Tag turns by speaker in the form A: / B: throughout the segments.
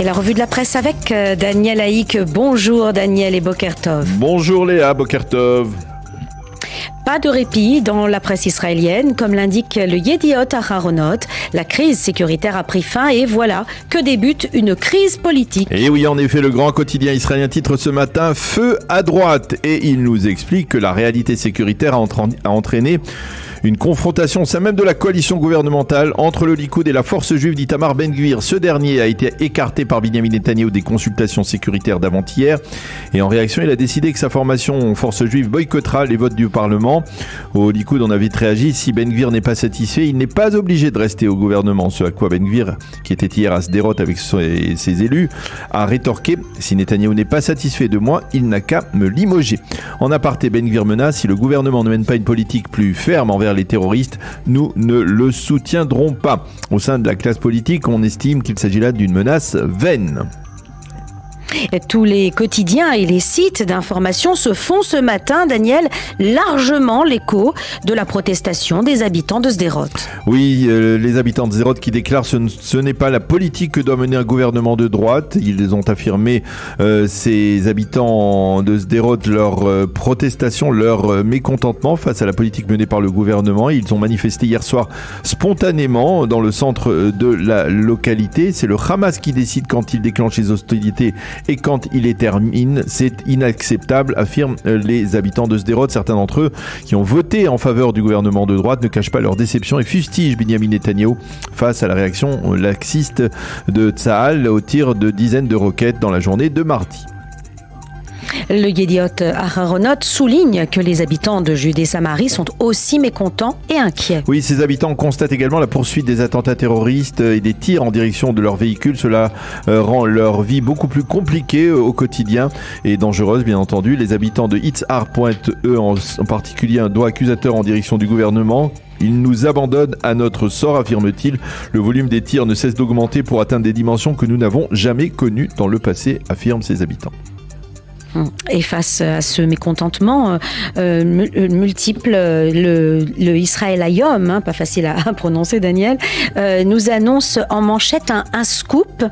A: Et la revue de la presse avec euh, Daniel Haïk. Bonjour Daniel et Bokertov.
B: Bonjour Léa Bokertov.
A: Pas de répit dans la presse israélienne, comme l'indique le Yediot Aharonot. La crise sécuritaire a pris fin et voilà que débute une crise politique.
B: Et oui, en effet, le grand quotidien israélien titre ce matin Feu à droite et il nous explique que la réalité sécuritaire a entraîné une confrontation c'est même de la coalition gouvernementale entre le Likoud et la force juive d'Itamar Ben-Gvir. Ce dernier a été écarté par Benjamin Netanyahu des consultations sécuritaires d'avant-hier. Et en réaction, il a décidé que sa formation force juive boycottera les votes du Parlement. Au Likoud, on a vite réagi. Si Ben-Gvir n'est pas satisfait, il n'est pas obligé de rester au gouvernement. Ce à quoi Ben-Gvir, qui était hier à Sderot avec ses élus, a rétorqué Si Netanyahu n'est pas satisfait de moi, il n'a qu'à me limoger. En aparté, Ben-Gvir menace si le gouvernement ne mène pas une politique plus ferme envers les terroristes, nous ne le soutiendrons pas. Au sein de la classe politique, on estime qu'il s'agit là d'une menace vaine.
A: Tous les quotidiens et les sites d'information se font ce matin, Daniel, largement l'écho de la protestation des habitants de Sderot.
B: Oui, euh, les habitants de Sderot qui déclarent ce, ce n'est pas la politique que doit mener un gouvernement de droite. Ils ont affirmé, euh, ces habitants de Sderot, leur euh, protestation, leur mécontentement face à la politique menée par le gouvernement. Ils ont manifesté hier soir spontanément dans le centre de la localité. C'est le Hamas qui décide quand il déclenche les hostilités et quand il les termine, c'est inacceptable, affirment euh, les habitants de Sderot. Certains d'entre eux qui ont voté en faveur du gouvernement de droite ne cachent pas leur déception et fustigent Benjamin Netanyahu face à la réaction laxiste de Tsahal au tir de dizaines de roquettes dans la journée de mardi.
A: Le Yediot Aharonot souligne que les habitants de Judée-Samarie sont aussi mécontents et inquiets.
B: Oui, ces habitants constatent également la poursuite des attentats terroristes et des tirs en direction de leurs véhicules. Cela euh, rend leur vie beaucoup plus compliquée euh, au quotidien et dangereuse, bien entendu. Les habitants de Itzhar pointent, eux, en, particulier, un doigt accusateur en direction du gouvernement ils nous abandonnent à notre sort, affirme-t-il. Le volume des tirs ne cesse d'augmenter pour atteindre des dimensions que nous n'avons jamais connues dans le passé, affirment ces habitants.
A: Et face à ce mécontentement euh, euh multiple, le, Israël Ayom, hein, pas facile à, prononcer Daniel, euh, nous annonce en manchette un scoop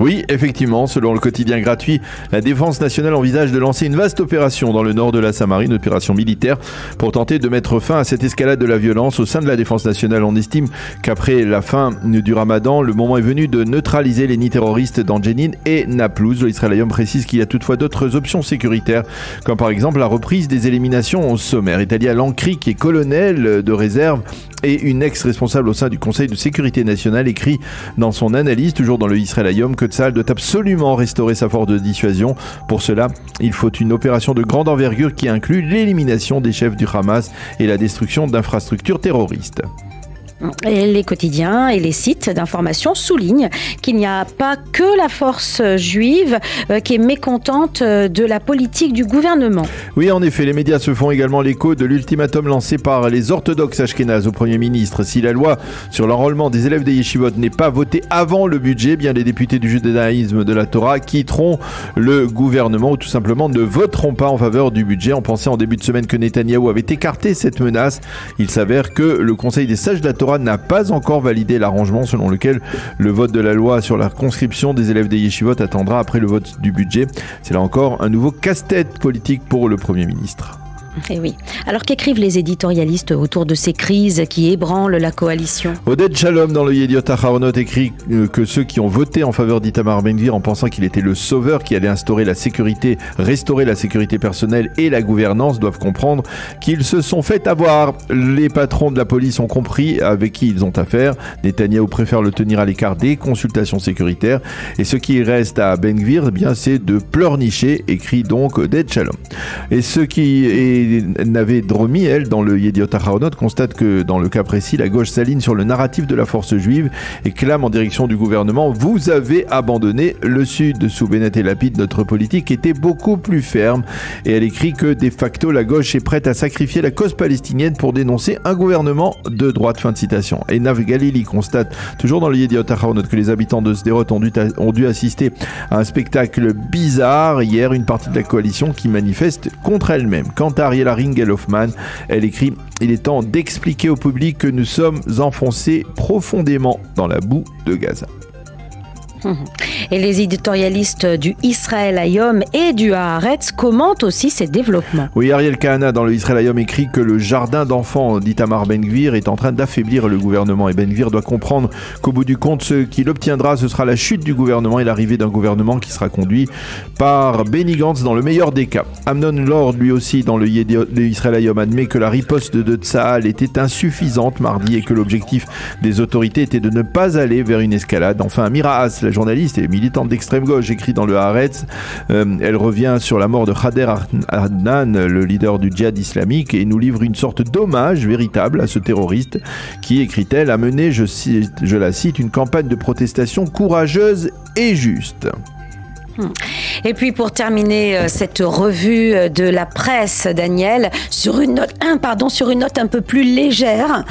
B: oui, effectivement, selon le quotidien gratuit, la Défense nationale envisage de lancer une vaste opération dans le nord de la Samarie, une opération militaire, pour tenter de mettre fin à cette escalade de la violence au sein de la Défense nationale. On estime qu'après la fin du ramadan, le moment est venu de neutraliser les nids terroristes dans Jenin et Naplouse. L'Israël précise qu'il y a toutefois d'autres options sécuritaires, comme par exemple la reprise des éliminations au sommaire. Italia Lancri, qui est colonel de réserve et une ex-responsable au sein du Conseil de sécurité nationale, écrit dans son analyse, toujours dans le Israël Ayom, que Tsahal doit absolument restaurer sa force de dissuasion. Pour cela, il faut une opération de grande envergure qui inclut l'élimination des chefs du Hamas et la destruction d'infrastructures terroristes
A: les quotidiens et les sites d'information soulignent qu'il n'y a pas que la force juive euh, qui est mécontente euh, de la politique du gouvernement.
B: Oui, en effet, les médias se font également l'écho de l'ultimatum lancé par les orthodoxes ashkénazes au Premier ministre. Si la loi sur l'enrôlement des élèves des yeshivot n'est pas votée avant le budget, eh bien les députés du judaïsme de la Torah quitteront le gouvernement ou tout simplement ne voteront pas en faveur du budget. On pensait en début de semaine que Netanyahou avait écarté cette menace. Il s'avère que le Conseil des sages de la Torah n'a pas encore validé l'arrangement selon lequel le vote de la loi sur la conscription des élèves des yeshivot attendra après le vote du budget. C'est là encore un nouveau casse-tête politique pour le Premier ministre.
A: Et eh oui. Alors qu'écrivent les éditorialistes autour de ces crises qui ébranlent la coalition?
B: Odette Shalom dans le Yediot Aharonot écrit que ceux qui ont voté en faveur d'Itamar Ben-Gvir en pensant qu'il était le sauveur qui allait instaurer la sécurité, restaurer la sécurité personnelle et la gouvernance doivent comprendre qu'ils se sont fait avoir. Les patrons de la police ont compris avec qui ils ont affaire. Netanyahu préfère le tenir à l'écart des consultations sécuritaires. Et ce qui reste à Ben-Gvir, eh bien c'est de pleurnicher, écrit donc Odette Shalom. Et ce qui est Navé Dromi, elle, dans le Yediot Aharonot, constate que dans le cas précis, la gauche s'aligne sur le narratif de la force juive et clame en direction du gouvernement Vous avez abandonné le Sud. Sous Bennett et Lapide, notre politique était beaucoup plus ferme. Et elle écrit que de facto, la gauche est prête à sacrifier la cause palestinienne pour dénoncer un gouvernement de droite. Fin de citation. Et Nav Galili constate, toujours dans le Yediot Aharonot, que les habitants de Sderot ont dû, ont dû assister à un spectacle bizarre hier, une partie de la coalition qui manifeste contre elle-même. Quant à Ariela Ringel-Hoffman. Elle écrit Il est temps d'expliquer au public que nous sommes enfoncés profondément dans la boue de Gaza.
A: Et les éditorialistes du Israël Ayom et du Haaretz commentent aussi ces développements.
B: Oui, Ariel Kahana dans le Israël Ayom écrit que le jardin d'enfants d'Itamar Ben-Gvir est en train d'affaiblir le gouvernement et Ben-Gvir doit comprendre qu'au bout du compte, ce qu'il obtiendra, ce sera la chute du gouvernement et l'arrivée d'un gouvernement qui sera conduit par Benny Gantz dans le meilleur des cas. Amnon Lord, lui aussi, dans le, Israël Ayom, admet que la riposte de Tsahal était insuffisante mardi et que l'objectif des autorités était de ne pas aller vers une escalade. Enfin, Amira Haas, la journaliste et militante d'extrême gauche, écrit dans le Haaretz, euh, elle revient sur la mort de Khader Adnan, le leader du djihad islamique, et nous livre une sorte d'hommage véritable à ce terroriste qui, écrit-elle, a mené, je, la cite, une campagne de protestation courageuse et juste.
A: Et puis pour terminer euh, cette revue euh, de la presse, Daniel, sur une note, pardon, sur une note un peu plus légère,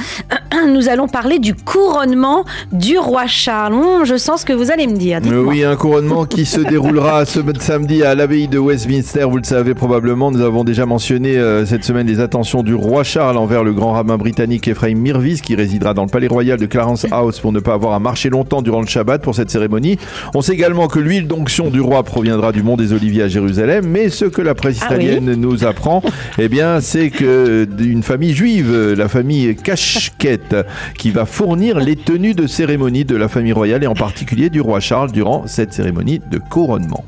A: nous allons parler du couronnement du roi Charles. Hum, je sens ce que vous allez me dire.
B: Oui, un couronnement qui se déroulera ce samedi à l'abbaye de Westminster. Vous le savez probablement, nous avons déjà mentionné euh, cette semaine les attentions du roi Charles envers le grand rabbin britannique Ephraim Mirvis, qui résidera dans le palais royal de Clarence House pour ne pas avoir à marcher longtemps durant le Shabbat pour cette cérémonie. On sait également que l'huile d'onction du roi proviendra du Mont des Oliviers à Jérusalem, mais ce que la presse ah italienne nous apprend, eh bien, c'est que d'une famille juive, la famille Kashket, qui va fournir les tenues de cérémonie de la famille royale et en particulier du roi Charles durant cette cérémonie de couronnement.